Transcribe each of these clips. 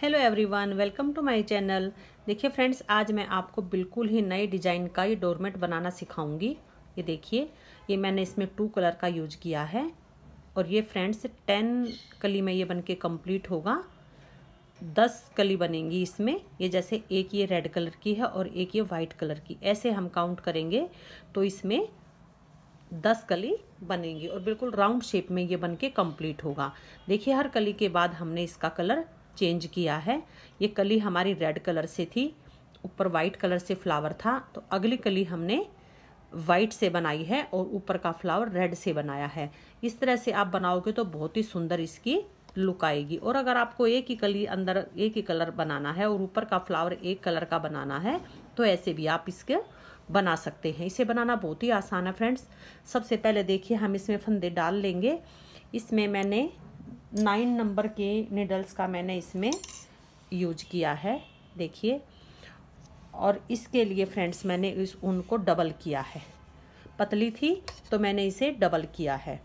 Hello everyone welcome to my channel देखिए friends आज मैं आपको बिल्कुल ही नए डिज़ाइन का ये डोरमेट बनाना सिखाऊँगी। ये देखिए, ये मैंने इसमें टू कलर का यूज़ किया है। और ये फ्रेंड्स टेन कली में ये बन के कंप्लीट होगा। दस कली बनेंगी इसमें। ये जैसे एक ये रेड कलर की है और एक ये वाइट कलर की। ऐसे हम काउंट करेंगे तो इसमें दस कली बनेंगी। और बिल्कुल राउंड शेप में ये बन के कंप्लीट होगा। देखिए, हर कली के बाद हमने इसका कलर चेंज किया है। ये कली हमारी रेड कलर से थी, ऊपर वाइट कलर से फ्लावर था। तो अगली कली हमने वाइट से बनाई है और ऊपर का फ्लावर रेड से बनाया है। इस तरह से आप बनाओगे तो बहुत ही सुंदर इसकी लुक आएगी। और अगर आपको एक ही कली अंदर एक ही कलर बनाना है और ऊपर का फ्लावर एक कलर का बनाना है तो ऐसे भी आप इसके बना सकते हैं। इसे बनाना बहुत ही आसान है फ्रेंड्स। सबसे पहले देखिए, हम इसमें फंदे डाल लेंगे। इसमें मैंने नाइन नंबर के निडल्स का मैंने इसमें यूज़ किया है, देखिए। और इसके लिए फ्रेंड्स मैंने इस ऊन को डबल किया है। पतली थी तो मैंने इसे डबल किया है।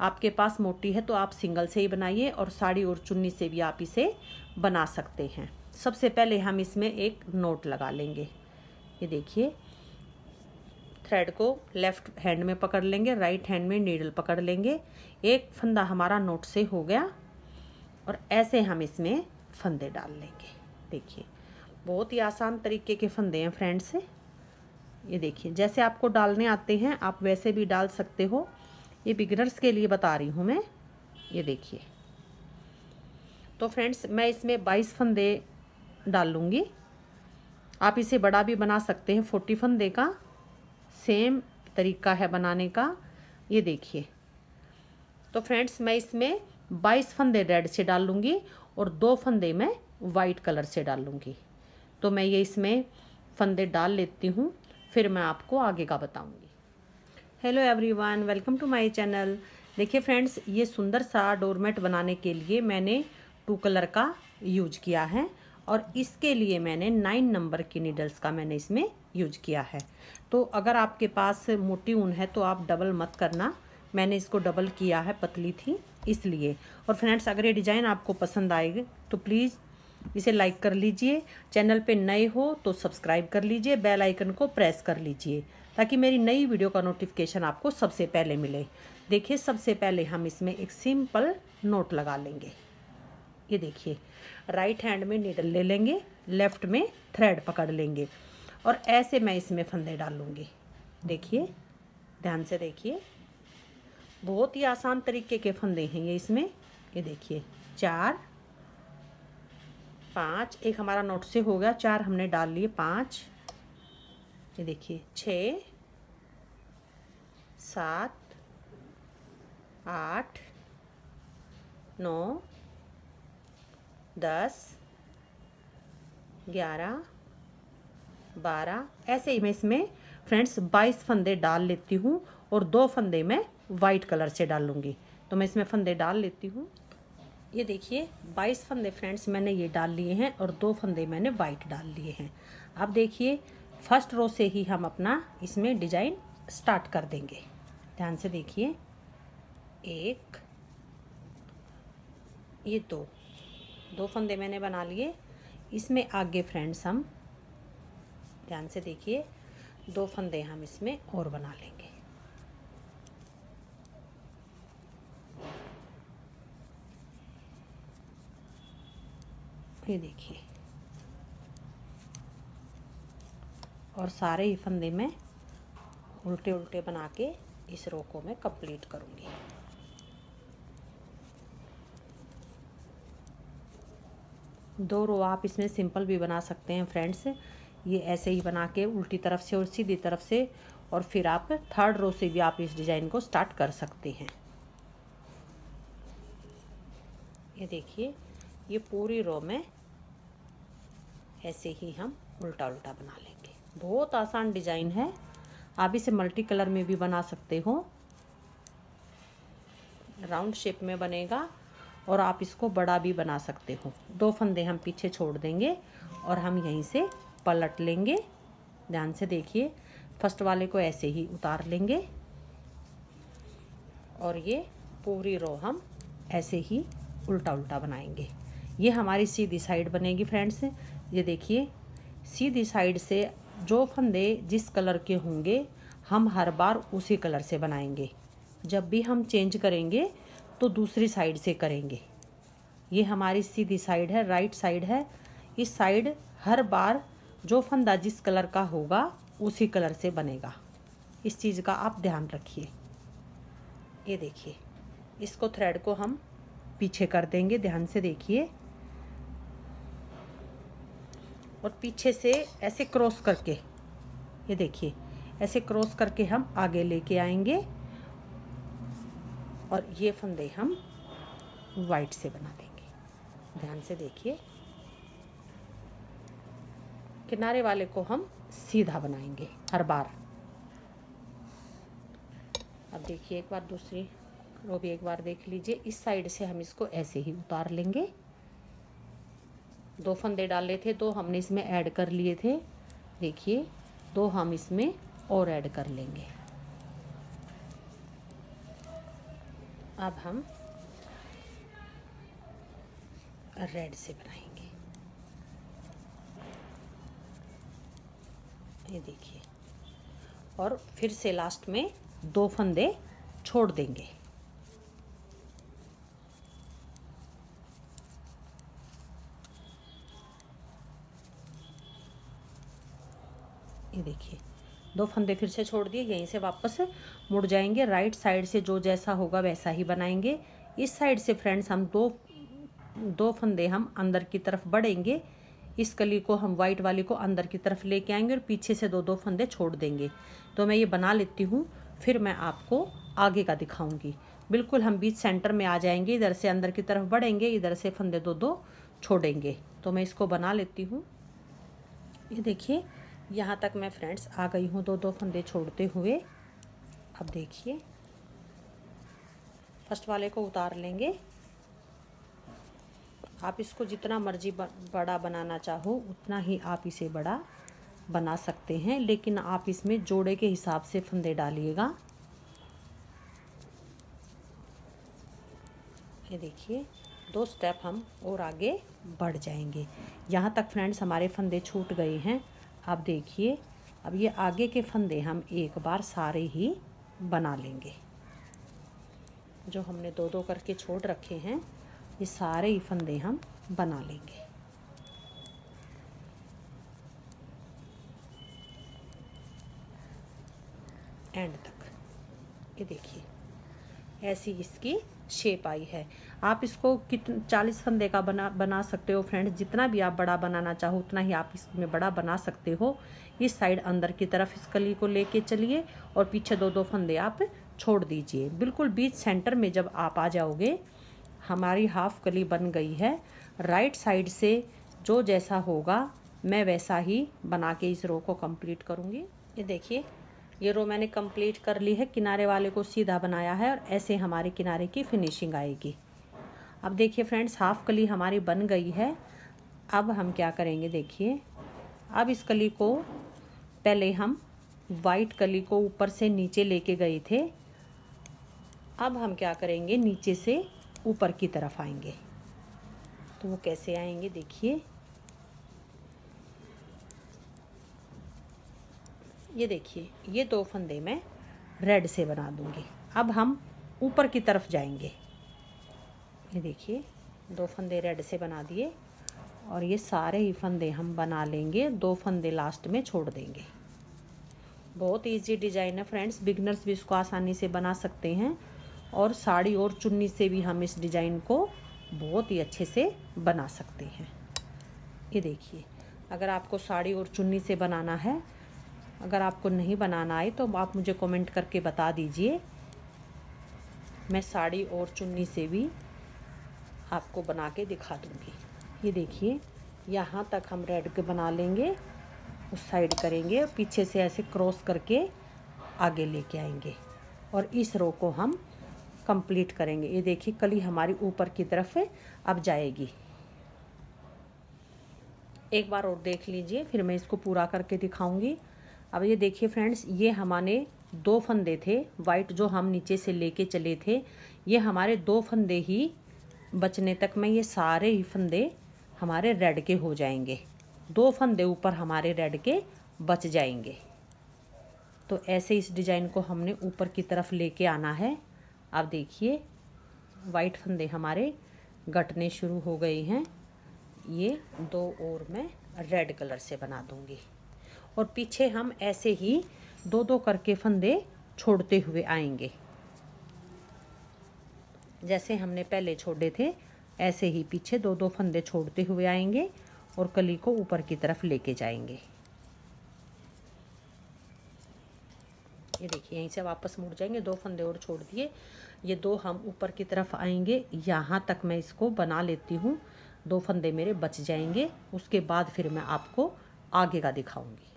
आपके पास मोटी है तो आप सिंगल से ही बनाइए और साड़ी और चुन्नी से भी आप इसे बना सकते हैं। सबसे पहले हम इसमें एक नोट लगा लेंगे। ये देखिए थ्रेड को लेफ़्ट हैंड में पकड़ लेंगे, राइट हैंड में नीडल पकड़ लेंगे। एक फंदा हमारा नोट से हो गया और ऐसे हम इसमें फंदे डाल लेंगे। देखिए, बहुत ही आसान तरीके के फंदे हैं फ्रेंड्स। ये देखिए, जैसे आपको डालने आते हैं, आप वैसे भी डाल सकते हो। ये बिगनर्स के लिए बता रही हूँ मैं। ये देखिए। तो फ्रेंड्स, मैं इसमें 22 फंदे डाल लूँगी। आप इसे बड़ा भी बना सकते हैं, फोर्टी फंदे का। सेम तरीका है बनाने का। ये देखिए। तो फ्रेंड्स, मैं इसमें बाईस फंदे रेड से डाल लूँगी और दो फंदे मैं वाइट कलर से डाल लूँगी। तो मैं ये इसमें फंदे डाल लेती हूँ, फिर मैं आपको आगे का बताऊँगी। Hello everyone, welcome to my channel. देखिए फ्रेंड्स, ये सुंदर सा डोरमेट बनाने के लिए मैंने टू कलर का यूज़ किया है और इसके लिए मैंने नाइन नंबर की नीडल्स का मैंने इसमें यूज़ किया है। तो अगर आपके पास मोटी ऊन है तो आप डबल मत करना। मैंने इसको डबल किया है, पतली थी, इसलिए। और फ्रेंड्स अगर ये डिज़ाइन आपको पसंद आएगी तो प्लीज़ इसे लाइक कर लीजिए। चैनल पे नए हो तो सब्सक्राइब कर लीजिए। बेल आइकन को प्रेस कर लीजिए, ताकि मेरी नई वीडियो का नोटिफिकेशन आपको सबसे पहले मिले। देखिए, सबसे पहले हम इसमें एक सिंपल नोट लगा लेंगे। ये देखिए राइट हैंड में नीडल ले लेंगे लेफ़्ट में थ्रेड पकड़ लेंगे। और ऐसे मैं इसमें फंदे डालूँगी देखिए, ध्यान से देखिए। बहुत ही आसान तरीके के फंदे हैं ये इसमें। ये देखिए, चार, पाँच, एक हमारा नोट से हो गया, चार हमने डाल लिए पाँच। ये देखिए, छ, सात, आठ, नौ, दस, ग्यारह बारह। ऐसे ही मैं इसमें फ्रेंड्स बाईस फंदे डाल लेती हूँ और दो फंदे मैं वाइट कलर से डाल लूँगी। तो मैं इसमें फंदे डाल लेती हूँ। ये देखिए, बाईस फंदे फ्रेंड्स मैंने ये डाल लिए हैं और दो फंदे मैंने वाइट डाल लिए हैं। अब देखिए फ़र्स्ट रो से ही हम अपना इसमें डिज़ाइन स्टार्ट कर देंगे। ध्यान से देखिए। एक, ये दो। दो फंदे मैंने बना लिए। इसमें आगे फ्रेंड्स हम ध्यान से देखिए। दो फंदे हम इसमें और बना लेंगे। ये देखिए। और सारे ही फंदे में उल्टे उल्टे बना के इस रो को मैं कंप्लीट करूँगी। दो रो आप इसमें सिंपल भी बना सकते हैं फ्रेंड्स ये ऐसे ही बना के उल्टी तरफ़ से और सीधी तरफ़ से और फिर आप थर्ड रो से भी आप इस डिज़ाइन को स्टार्ट कर सकते हैं। ये देखिए, ये पूरी रो में ऐसे ही हम उल्टा उल्टा बना लेंगे। बहुत आसान डिज़ाइन है। आप इसे मल्टी कलर में भी बना सकते हो। राउंड शेप में बनेगा और आप इसको बड़ा भी बना सकते हो। दो फंदे हम पीछे छोड़ देंगे और हम यहीं से पलट लेंगे। ध्यान से देखिए। फ़र्स्ट वाले को ऐसे ही उतार लेंगे। और ये पूरी रो हम ऐसे ही उल्टा उल्टा बनाएँगे। ये हमारी सीधी साइड बनेगी फ्रेंड्स ये देखिए, सीधी साइड से जो फंदे जिस कलर के होंगे, हम हर बार उसी कलर से बनाएँगे। जब भी हम चेंज करेंगे तो दूसरी साइड से करेंगे। ये हमारी सीधी साइड है राइट साइड है। इस साइड हर बार जो फंदा जिस कलर का होगा, उसी कलर से बनेगा। इस चीज़ का आप ध्यान रखिए। ये देखिए, इसको थ्रेड को हम पीछे कर देंगे, ध्यान से देखिए। और पीछे से ऐसे क्रॉस करके, ये देखिए, ऐसे क्रॉस करके हम आगे लेके आएँगे। और ये फंदे हम वाइट से बना देंगे। ध्यान से देखिए। किनारे वाले को हम सीधा बनाएँगे, हर बार। अब देखिए, एक बार दूसरी रो भी एक बार देख लीजिए। इस साइड से हम इसको ऐसे ही उतार लेंगे। दो फंदे डाले थे, दो हमने इसमें ऐड कर लिए थे। देखिए, दो हम इसमें और ऐड कर लेंगे। अब हम रेड से बनाएँगे। ये देखिए। और फिर से लास्ट में दो फंदे छोड़ देंगे। ये देखिए, दो फंदे फिर से छोड़ दिए, यहीं से वापस मुड़ जाएँगे। राइट साइड से जो जैसा होगा वैसा ही बनाएँगे। इस साइड से फ्रेंड्स हम दो दो फंदे हम अंदर की तरफ़ बढ़ेंगे। इस कली को हम वाइट वाली को अंदर की तरफ़ लेके आएँगे और पीछे से दो दो फंदे छोड़ देंगे। तो मैं ये बना लेती हूँ, फिर मैं आपको आगे का दिखाऊँगी। बिल्कुल हम बीच सेंटर में आ जाएँगे, इधर से अंदर की तरफ़ बढ़ेंगे, इधर से फंदे दो दो छोड़ेंगे। तो मैं इसको बना लेती हूँ। ये देखिए, यहाँ तक मैं फ्रेंड्स आ गई हूँ दो दो फंदे छोड़ते हुए। अब देखिए फ़र्स्ट वाले को उतार लेंगे। आप इसको जितना मर्ज़ी बड़ा बनाना चाहो, उतना ही आप इसे बड़ा बना सकते हैं, लेकिन आप इसमें जोड़े के हिसाब से फंदे डालिएगा। ये देखिए, दो स्टेप हम और आगे बढ़ जाएँगे। यहाँ तक फ्रेंड्स हमारे फंदे छूट गए हैं। आप देखिए, अब ये आगे के फंदे हम एक बार सारे ही बना लेंगे। जो हमने दो दो करके छोड़ रखे हैं ये सारे ही फंदे हम बना लेंगे। एंड तक। ये देखिए, ऐसी इसकी शेप आई है। आप इसको कित, चालीस फंदे का बना बना सकते हो फ्रेंड्स जितना भी आप बड़ा बनाना चाहो, उतना ही आप इसमें बड़ा बना सकते हो। इस साइड अंदर की तरफ़ इस कली को लेके चलिए और पीछे दो दो फंदे आप छोड़ दीजिए। बिल्कुल बीच सेंटर में जब आप आ जाओगे हमारी हाफ़ कली बन गई है। राइट साइड से जो जैसा होगा, मैं वैसा ही बना के इस रो को कंप्लीट करूँगी। ये देखिए, ये रो मैंने कंप्लीट कर ली है। किनारे वाले को सीधा बनाया है और ऐसे हमारे किनारे की फिनिशिंग आएगी। अब देखिए फ्रेंड्स, हाफ़ कली हमारी बन गई है। अब हम क्या करेंगे देखिए। अब इस कली को पहले हम वाइट कली को ऊपर से नीचे लेके गए थे। अब हम क्या करेंगे, नीचे से ऊपर की तरफ़ आएँगे। तो वो कैसे आएँगे देखिए। ये देखिए, ये दो फंदे मैं रेड से बना दूँगी। अब हम ऊपर की तरफ़ जाएँगे। ये देखिए, दो फंदे रेड से बना दिए और ये सारे ही फंदे हम बना लेंगे। दो फंदे लास्ट में छोड़ देंगे। बहुत इजी डिज़ाइन है फ्रेंड्स बिगनर्स भी इसको आसानी से बना सकते हैं। और साड़ी और चुन्नी से भी हम इस डिज़ाइन को बहुत ही अच्छे से बना सकते हैं। ये देखिए, अगर आपको साड़ी और चुन्नी से बनाना है, अगर आपको नहीं बनाना आए तो आप मुझे कमेंट करके बता दीजिए। मैं साड़ी और चुन्नी से भी आपको बना के दिखा दूँगी। ये देखिए, यहाँ तक हम रेड के बना लेंगे, उस साइड करेंगे और पीछे से ऐसे क्रॉस करके आगे लेके आएँगे। और इस रो को हम कंप्लीट करेंगे। ये देखिए, कली हमारी ऊपर की तरफ़ अब जाएगी। एक बार और देख लीजिए, फिर मैं इसको पूरा करके दिखाऊँगी। अब ये देखिए फ्रेंड्स, ये हमारे दो फंदे थे वाइट जो हम नीचे से लेके चले थे, ये हमारे दो फंदे ही बचने तक में ये सारे ही फंदे हमारे रेड के हो जाएँगे। दो फंदे ऊपर हमारे रेड के बच जाएँगे। तो ऐसे इस डिज़ाइन को हमने ऊपर की तरफ़ लेके आना है। अब देखिए वाइट फंदे हमारे गटने शुरू हो गए हैं। ये दो और मैं रेड कलर से बना दूँगी। और पीछे हम ऐसे ही दो दो करके फंदे छोड़ते हुए आएँगे। जैसे हमने पहले छोड़े थे, ऐसे ही पीछे दो दो फंदे छोड़ते हुए आएँगे और कली को ऊपर की तरफ़ लेके जाएँगे। ये देखिए, यहीं से वापस मुड़ जाएँगे, दो फंदे और छोड़ दिए। ये दो हम ऊपर की तरफ़ आएँगे, यहाँ तक मैं इसको बना लेती हूँ। दो फंदे मेरे बच जाएँगे, उसके बाद फिर मैं आपको आगे का दिखाऊँगी।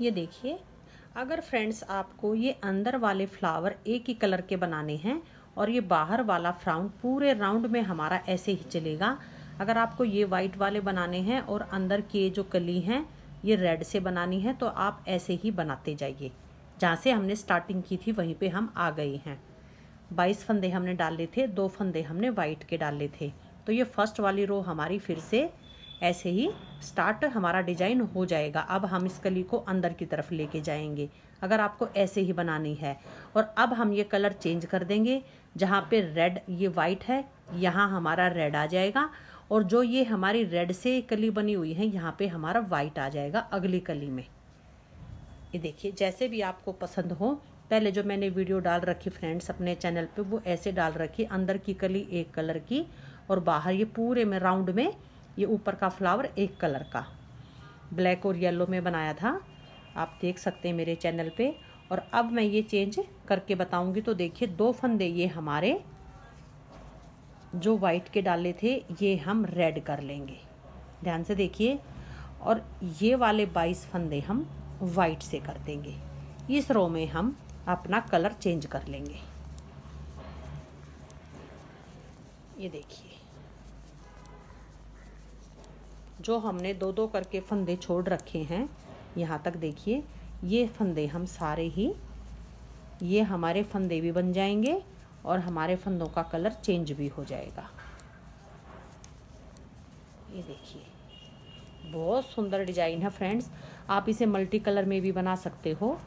ये देखिए, अगर फ्रेंड्स आपको ये अंदर वाले फ्लावर एक ही कलर के बनाने हैं और ये बाहर वाला फ्राउंड पूरे राउंड में हमारा ऐसे ही चलेगा, अगर आपको ये वाइट वाले बनाने हैं और अंदर के जो कली हैं, ये रेड से बनानी है तो आप ऐसे ही बनाते जाइए। जहाँ से हमने स्टार्टिंग की थी, वहीं पे हम आ गए हैं। बाईस फंदे हमने डाले थे, दो फंदे हमने वाइट के डाले थे। तो ये फ़र्स्ट वाली रो हमारी फिर से ऐसे ही स्टार्ट हमारा डिज़ाइन हो जाएगा। अब हम इस कली को अंदर की तरफ़ लेके जाएँगे। अगर आपको ऐसे ही बनानी है। और अब हम ये कलर चेंज कर देंगे, जहाँ पे रेड ये वाइट है, यहाँ हमारा रेड आ जाएगा। और जो ये हमारी रेड से कली बनी हुई है, यहाँ पे हमारा वाइट आ जाएगा अगली कली में। ये देखिए, जैसे भी आपको पसंद हो, पहले जो मैंने वीडियो डाल रखी फ्रेंड्स अपने चैनल पे, वो ऐसे डाल रखी, अंदर की कली एक कलर की और बाहर ये पूरे में, राउंड में, ये ऊपर का फ्लावर एक कलर का। ब्लैक और येलो में बनाया था, आप देख सकते हैं मेरे चैनल पे। और अब मैं ये चेंज करके बताऊँगी तो देखिए, दो फंदे ये हमारे, जो वाइट के डाले थे, ये हम रेड कर लेंगे। ध्यान से देखिए, और ये वाले बाईस फंदे हम वाइट से कर देंगे। इस रो में हम अपना कलर चेंज कर लेंगे। ये देखिए। जो हमने दो दो करके फंदे छोड़ रखे हैं, यहाँ तक देखिए, ये फंदे हम सारे ही, ये हमारे फंदे भी बन जाएँगे और हमारे फंदों का कलर चेंज भी हो जाएगा। ये देखिए। बहुत सुंदर डिज़ाइन है फ्रेंड्स आप इसे मल्टी कलर में भी बना सकते हो।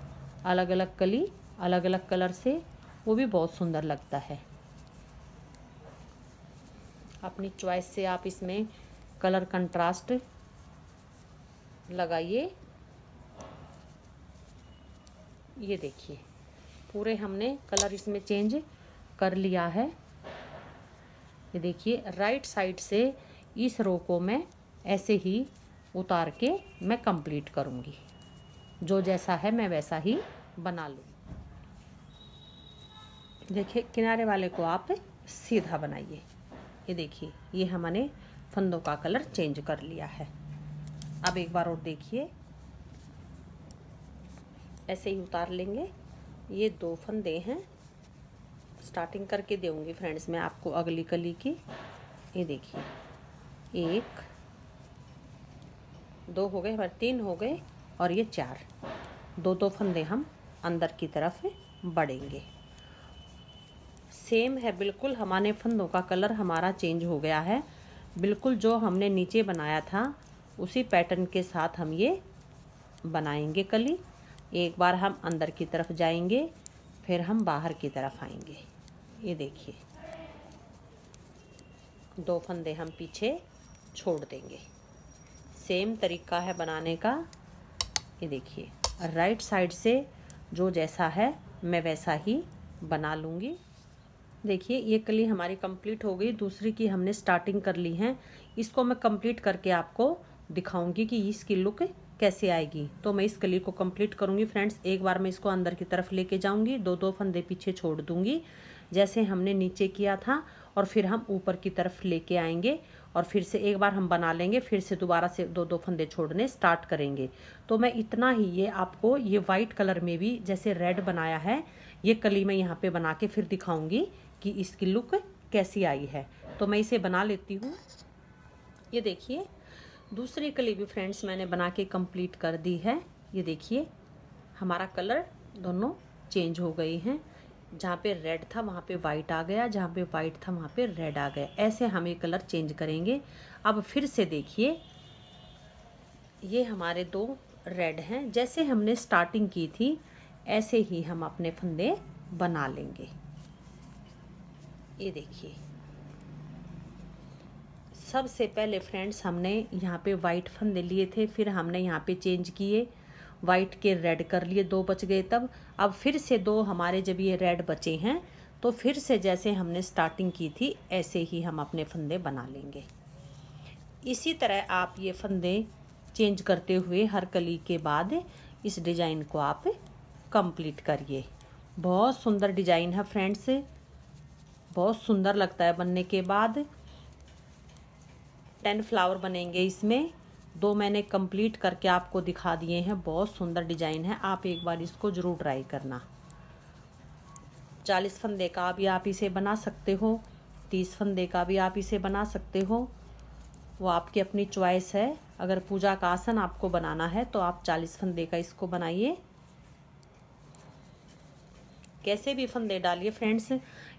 अलग अलग कली अलग अलग कलर से, वो भी बहुत सुंदर लगता है। अपनी चॉइस से आप इसमें कलर कंट्रास्ट लगाइए। ये देखिए, पूरे हमने कलर इसमें चेंज कर लिया है। ये देखिए राइट साइड से इस रो को मैं ऐसे ही उतार के मैं कंप्लीट करूँगी। जो जैसा है मैं वैसा ही बना लूँ। देखिए, किनारे वाले को आप सीधा बनाइए। ये देखिए, ये हमने फंदों का कलर चेंज कर लिया है। अब एक बार और देखिए। ऐसे ही उतार लेंगे। ये दो फंदे हैं। स्टार्टिंग करके दूँगी फ्रेंड्स मैं आपको अगली कली की। ये देखिए, एक दो हो गए, हमारे तीन हो गए और ये चार। दो दो फंदे हम अंदर की तरफ़ बढ़ेंगे। सेम है, बिल्कुल हमारे फंदों का कलर हमारा चेंज हो गया है। बिल्कुल जो हमने नीचे बनाया था, उसी पैटर्न के साथ हम ये बनाएँगे कली। एक बार हम अंदर की तरफ़ जाएँगे, फिर हम बाहर की तरफ़ आएँगे। ये देखिए। दो फंदे हम पीछे छोड़ देंगे। सेम तरीका है बनाने का। ये देखिए राइट साइड से जो जैसा है, मैं वैसा ही बना लूँगी। देखिए, ये कली हमारी कंप्लीट हो गई। दूसरी की हमने स्टार्टिंग कर ली है। इसको मैं कंप्लीट करके आपको दिखाऊँगी कि इसकी लुक कैसे आएगी। तो मैं इस कली को कंप्लीट करूँगी फ्रेंड्स एक बार मैं इसको अंदर की तरफ़ लेके जाऊँगी। दो दो फंदे पीछे छोड़ दूँगी। जैसे हमने नीचे किया था, और फिर हम ऊपर की तरफ़ लेके आएँगे। और फिर से एक बार हम बना लेंगे, फिर से दोबारा से दो दो फंदे छोड़ने स्टार्ट करेंगे। तो मैं इतना ही, ये आपको, ये वाइट कलर में भी जैसे रेड बनाया है, ये कली मैं यहाँ पे बना के फिर दिखाऊँगी कि इसकी लुक कैसी आई है। तो मैं इसे बना लेती हूँ। ये देखिए, दूसरी कली भी फ्रेंड्स मैंने बना के कंप्लीट कर दी है। ये देखिए, हमारा कलर दोनों चेंज हो गई हैं। जहाँ पे रेड था, वहाँ पे वाइट आ गया, जहाँ पे वाइट था, वहाँ पे रेड आ गया। ऐसे हम ये कलर चेंज करेंगे। अब फिर से देखिए, ये हमारे दो रेड हैं। जैसे हमने स्टार्टिंग की थी, ऐसे ही हम अपने फंदे बना लेंगे। ये देखिए। सबसे पहले फ्रेंड्स हमने यहाँ पे वाइट फंदे लिए थे, फिर हमने यहाँ पे चेंज किए। वाइट के रेड कर लिए, दो बच गए तब। अब फिर से दो हमारे जब ये रेड बचे हैं तो फिर से जैसे हमने स्टार्टिंग की थी, ऐसे ही हम अपने फंदे बना लेंगे। इसी तरह आप ये फंदे चेंज करते हुए हर कली के बाद इस डिज़ाइन को आप कंप्लीट करिए। बहुत सुंदर डिज़ाइन है फ्रेंड्स बहुत सुंदर लगता है बनने के बाद। टेन फ्लावर बनेंगे इसमें। दो मैंने कंप्लीट करके आपको दिखा दिए हैं। बहुत सुंदर डिज़ाइन है। आप एक बार इसको ज़रूर ट्राई करना। चालीस फंदे का भी आप इसे बना सकते हो। तीस फंदे का भी आप इसे बना सकते हो। वो आपकी अपनी च्वाइस है। अगर पूजा का आसन आपको बनाना है तो आप चालीस फंदे का इसको बनाइए। कैसे भी फंदे डालिए फ्रेंड्स,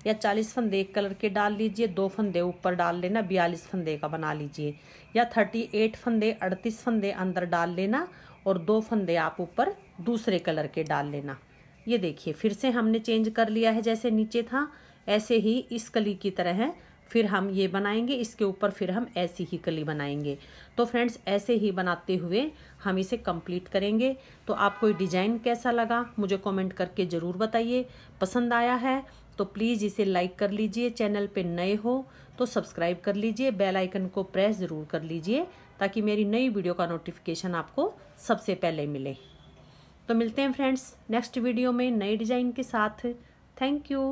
या चालीस फंदे एक कलर के डाल लीजिए, दो फंदे ऊपर डाल लेना, बयालीस फंदे का बना लीजिए, या थर्टी एट फंदे, अड़तीस फंदे अंदर डाल लेना, और दो फंदे आप ऊपर दूसरे कलर के डाल लेना। ये देखिए, फिर से हमने चेंज कर लिया है जैसे नीचे था, ऐसे ही इस कली की तरह है फिर हम ये बनाएँगे, इसके ऊपर फिर हम ऐसी ही कली बनाएँगे। तो फ्रेंड्स, ऐसे ही बनाते हुए हम इसे कंप्लीट करेंगे। तो आपको ये डिज़ाइन कैसा लगा, मुझे कमेंट करके ज़रूर बताइए। पसंद आया है तो प्लीज़ इसे लाइक कर लीजिए, चैनल पे नए हो तो सब्सक्राइब कर लीजिए, बेल आइकन को प्रेस ज़रूर कर लीजिए, ताकि मेरी नई वीडियो का नोटिफिकेशन आपको सबसे पहले मिले। तो मिलते हैं फ्रेंड्स, नेक्स्ट वीडियो में नए डिज़ाइन के साथ। Thank you.